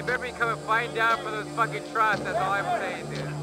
They better be coming fighting down for those fucking trucks. That's all I'm saying, dude.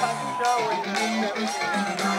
fucking show with